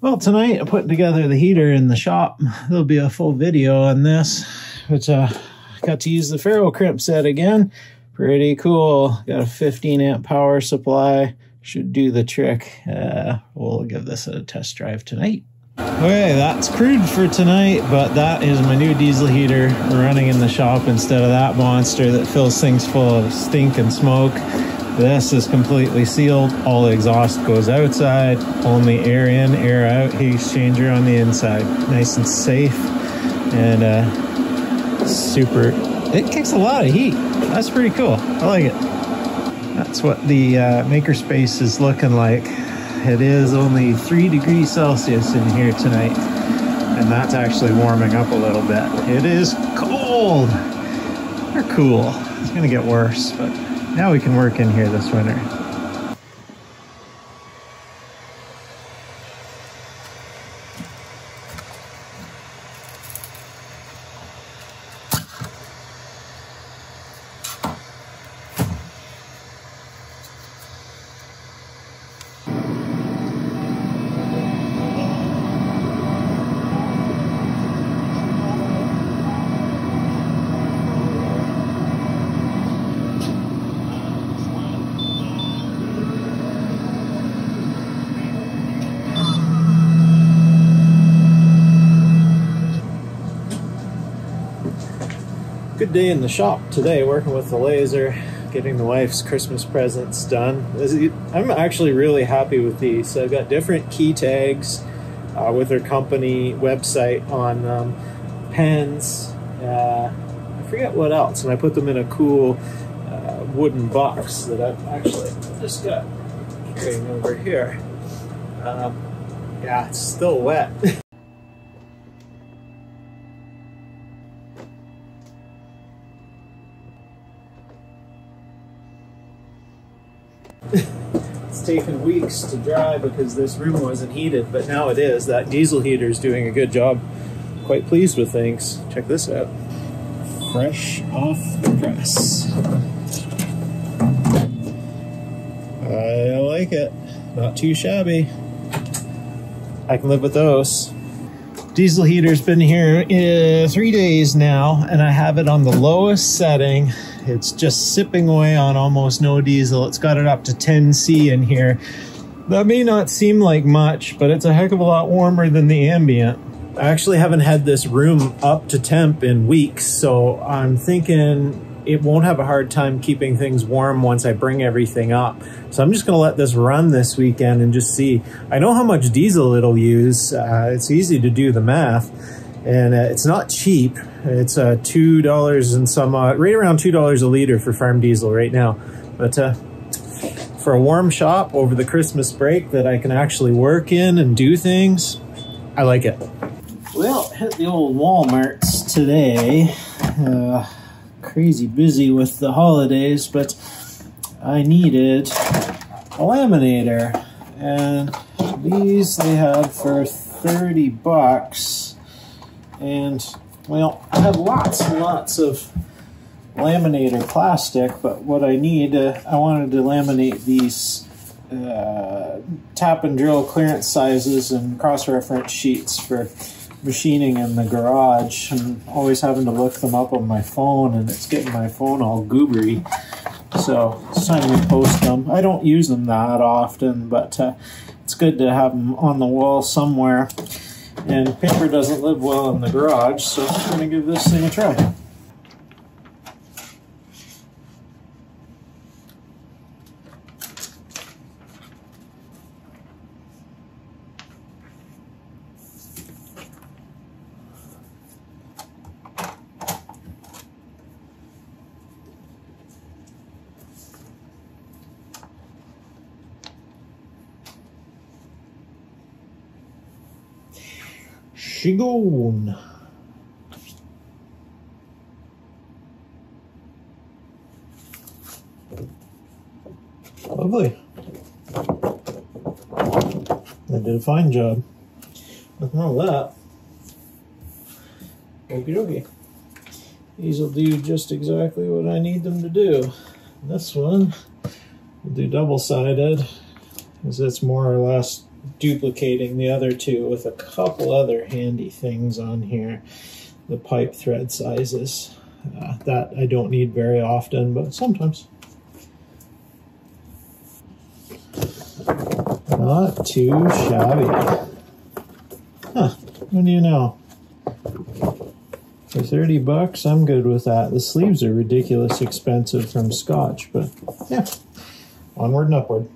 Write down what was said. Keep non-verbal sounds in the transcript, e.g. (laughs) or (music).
Well, tonight I'm putting together the heater in the shop. There'll be a full video on this, but uh, got to use the ferrule crimp set again. Pretty cool. Got a 15 amp power supply. Should do the trick. Uh, we'll give this a test drive tonight. Okay, that's crude for tonight, but that is my new diesel heater running in the shop instead of that monster that fills things full of stink and smoke. This is completely sealed. All the exhaust goes outside, only air in, air out, heat exchanger on the inside. Nice and safe and uh, super. It kicks a lot of heat. That's pretty cool. I like it. That's what the uh, makerspace is looking like. It is only three degrees Celsius in here tonight, and that's actually warming up a little bit. It is cold. They're cool. It's gonna get worse, but now we can work in here this winter. Good day in the shop today, working with the laser, getting the wife's Christmas presents done. I'm actually really happy with these. So I've got different key tags uh, with their company website on um, pens. Uh, I forget what else, and I put them in a cool uh, wooden box that I've actually just got carrying over here. Um, yeah, it's still wet. (laughs) it's taken weeks to dry because this room wasn't heated, but now it is. That diesel heater is doing a good job. Quite pleased with things. Check this out. Fresh off the press. I like it. Not too shabby. I can live with those. Diesel heater's been here uh, three days now, and I have it on the lowest setting it's just sipping away on almost no diesel. It's got it up to 10C in here. That may not seem like much, but it's a heck of a lot warmer than the ambient. I actually haven't had this room up to temp in weeks, so I'm thinking it won't have a hard time keeping things warm once I bring everything up. So I'm just gonna let this run this weekend and just see. I know how much diesel it'll use. Uh, it's easy to do the math and uh, it's not cheap. It's uh, two dollars and some uh, right around two dollars a liter for farm diesel right now. But uh, for a warm shop over the Christmas break that I can actually work in and do things, I like it. Well, hit the old Walmarts today. Crazy busy with the holidays, but I needed a laminator, and these they had for 30 bucks. And, well, I have lots and lots of laminator plastic, but what I need, uh, I wanted to laminate these uh, tap and drill clearance sizes and cross-reference sheets for machining in the garage and always having to look them up on my phone and it's getting my phone all goobery. So it's time to post them. I don't use them that often, but uh, it's good to have them on the wall somewhere. And paper doesn't live well in the garage, so I'm going to give this thing a try. Shigon. Lovely. They did a fine job. Nothing wrong with that. Okie dokie. These will do just exactly what I need them to do. This one will do double-sided, as it's more or less duplicating the other two with a couple other handy things on here. The pipe thread sizes. Uh, that I don't need very often, but sometimes. Not too shabby. Huh, what do you know? For 30 bucks, I'm good with that. The sleeves are ridiculous expensive from Scotch, but yeah, onward and upward.